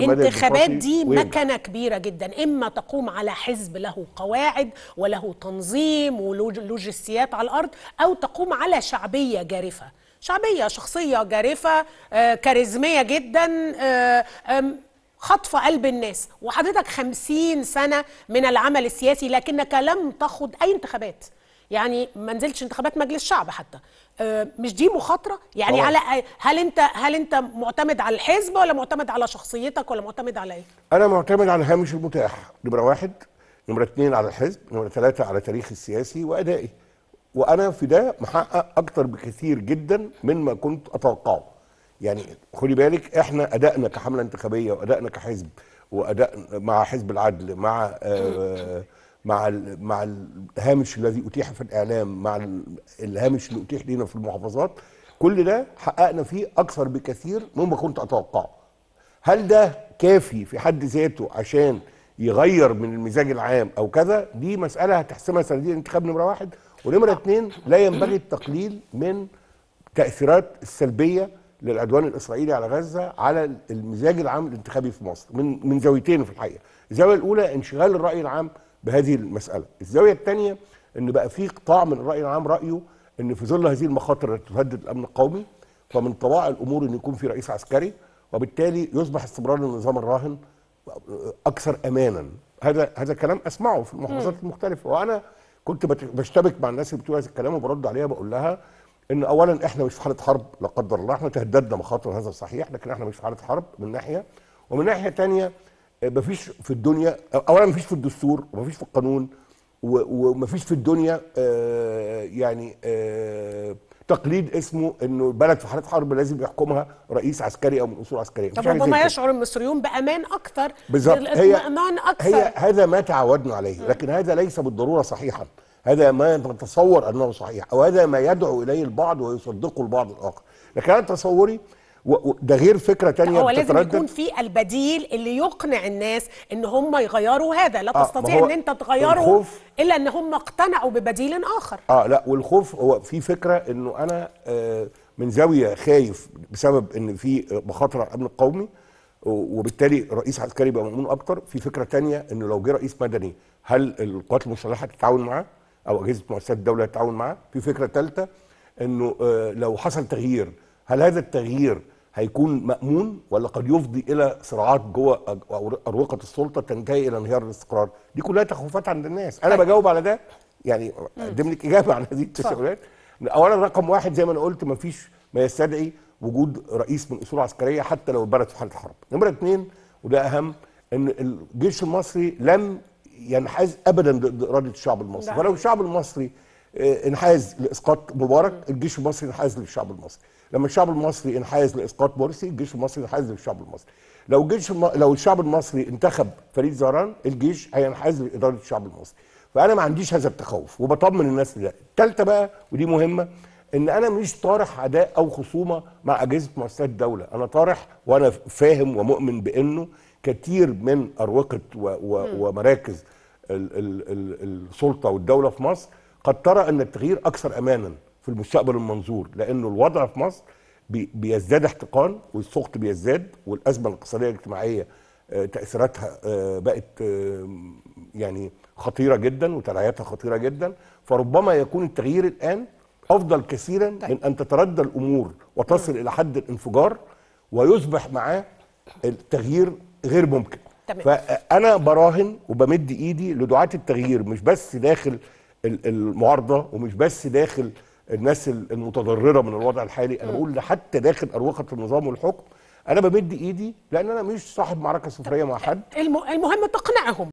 الانتخابات دي مكنة كبيرة جدا. إما تقوم على حزب له قواعد وله تنظيم ولوجستيات على الأرض أو تقوم على شعبية جارفة. شعبية شخصية جارفة آه، كاريزمية جدا آه، خطف قلب الناس. وحضرتك خمسين سنة من العمل السياسي لكنك لم تخض أي انتخابات. يعني ما نزلتش انتخابات مجلس الشعب حتى. آه، مش دي مخاطرة؟ يعني طبعا. على هل انت هل انت معتمد على الحزب ولا معتمد على شخصيتك ولا معتمد على إيه؟ أنا معتمد على الهامش المتاح. نمرة واحد نمرة اثنين على الحزب نمرة ثلاثة على تاريخي السياسي وأدائي. وأنا في ده محقق أكتر بكثير جدا مما كنت أتوقعه. يعني خدي بالك إحنا أدائنا كحملة انتخابية وأدائنا كحزب وأداء مع حزب العدل مع آه مع مع الهامش الذي أتيح في الإعلام مع الهامش اللي أتيح لنا في المحافظات كل ده حققنا فيه أكثر بكثير مما كنت أتوقعه. هل ده كافي في حد ذاته عشان يغير من المزاج العام أو كذا؟ دي مسألة هتحسمها صناديق الانتخاب نمرة واحد. ونمرة اثنين لا ينبغي التقليل من تأثيرات السلبية للعدوان الإسرائيلي على غزة على المزاج العام الانتخابي في مصر من من زاويتين في الحقيقة. الزاوية الأولى انشغال الرأي العام بهذه المسألة. الزاوية الثانية إن بقى في قطاع من الرأي العام رأيه إن في ظل هذه المخاطر التي تهدد الأمن القومي فمن طبائع الأمور إن يكون في رئيس عسكري وبالتالي يصبح استمرار النظام الراهن أكثر امانا. هذا هذا كلام أسمعه في المحافظات المختلفة. وأنا كنت بشتبك مع الناس اللي بتقول هذا الكلام وبرد عليها بقول لها إن اولا إحنا مش في حالة حرب لا قدر الله إحنا تهددنا مخاطر هذا صحيح لكن إحنا مش في حالة حرب من ناحية. ومن ناحية ثانية مفيش في الدنيا اولا مفيش في الدستور ومفيش في القانون ومفيش في الدنيا آه يعني آه تقليد اسمه إنه البلد في حاله حرب لازم يحكمها رئيس عسكري أو من اصول عسكريه طب ربما يشعر المصريون بأمان أكثر بالظبط. هي أكثر هي هذا ما تعودنا عليه لكن هذا ليس بالضرورة صحيحا. هذا ما نتصور أنه صحيح أو هذا ما يدعو إليه البعض ويصدقه البعض الآخر. لكن أنا تصوري وده غير فكرة تانية هو لازم يكون في البديل اللي يقنع الناس إن هم يغيروا هذا. لا آه تستطيع إن أنت تغيره إلا إن هم اقتنعوا ببديل آخر. آه لا والخوف هو في فكرة إنه أنا آه من زاوية خايف بسبب إن في مخاطر على الأمن القومي وبالتالي رئيس عسكري يبقى مأمون أكتر. في فكرة تانية إنه لو جه رئيس مدني هل القوات المسلحة تتعاون معاه؟ أو أجهزة مؤسسات الدولة تتعاون معاه؟ في فكرة ثالثه إنه آه لو حصل تغيير هل هذا التغيير هيكون مأمون ولا قد يفضي إلى صراعات جوه أروقة السلطة تنتهي إلى انهيار الاستقرار. دي كلها تخوفات عند الناس. أنا طيب. بجاوب على ده يعني أقدم لك إجابة عن هذه التساؤلات. أولا رقم واحد زي ما أنا قلت ما فيش ما يستدعي وجود رئيس من أصول عسكرية حتى لو البلد في حالة حرب. نمرة اثنين وده أهم إن الجيش المصري لم ينحاز ابدا ضد إرادة الشعب المصري. فلو الشعب المصري انحاز لإسقاط مبارك الجيش المصري انحاز للشعب المصري. لما الشعب المصري انحاز لإسقاط مرسي الجيش المصري انحاز للشعب المصري. لو الجيش الم... لو الشعب المصري انتخب فريد زهران الجيش هينحاز لإدارة الشعب المصري. فأنا ما عنديش هذا التخوف وبطمن الناس لده. الثالثه بقى ودي مهمة إن أنا مش طارح عداء أو خصومة مع أجهزة مؤسسات الدولة. أنا طارح وأنا فاهم ومؤمن بإنه كتير من أروقة و... و... ومراكز ال... ال... ال... السلطة والدولة في مصر قد ترى أن التغيير أكثر امانا. في المستقبل المنظور لأنه الوضع في مصر بي بيزداد احتقان والسخط بيزداد والأزمة الاقتصادية الاجتماعية تأثيراتها بقت يعني خطيرة جدا وتداعياتها خطيرة جدا. فربما يكون التغيير الآن أفضل كثيرا من أن تتردى الأمور وتصل إلى حد الانفجار ويصبح معاه التغيير غير ممكن. تمام. فأنا براهن وبمد إيدي لدعاة التغيير مش بس داخل المعارضة ومش بس داخل الناس المتضررة من الوضع الحالي أنا بقول حتى داخل أروقة النظام والحكم أنا بمد إيدي لأن أنا مش صاحب معركة سفرية مع حد. المهم تقنعهم.